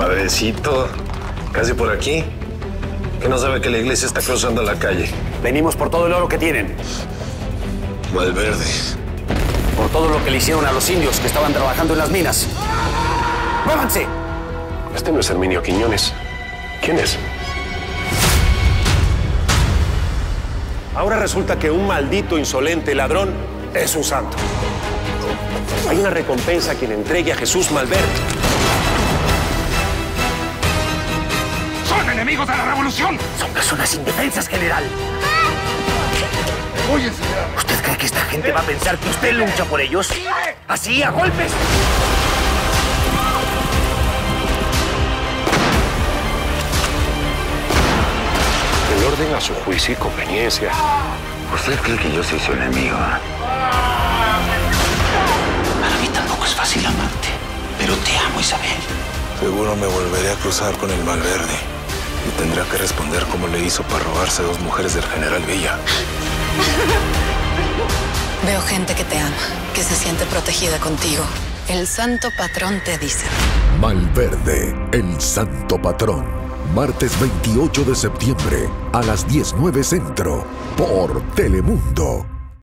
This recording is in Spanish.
Suavecito. Casi por aquí. Que no sabe que la iglesia está cruzando la calle. Venimos por todo el oro que tienen. Valverde. Por todo lo que le hicieron a los indios que estaban trabajando en las minas. ¡Muévanse! Este no es Herminio Quiñones. ¿Quién es? Ahora resulta que un maldito insolente ladrón es un santo. Hay una recompensa a quien entregue a Jesús Malverde. Enemigos de la revolución! Son personas indefensas, general. Oye, señor. ¿Usted cree que esta gente va a pensar que usted lucha por ellos? ¿Así, a golpes? En orden a su juicio y conveniencia. ¿Usted cree que yo soy su enemigo? Para mí tampoco es fácil amarte, pero te amo, Isabel. Seguro me volveré a cruzar con el Malverde y tendrá que responder cómo le hizo para robarse dos mujeres del general Villa. Veo gente que te ama, que se siente protegida contigo. El santo patrón te dice. Malverde, el santo patrón. Martes 28 de septiembre a las 19 Centro por Telemundo.